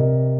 you